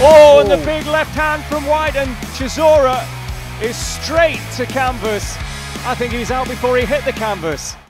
Oh, and the big left hand from Whyte, and Chisora is straight to canvas. I think he's out before he hit the canvas.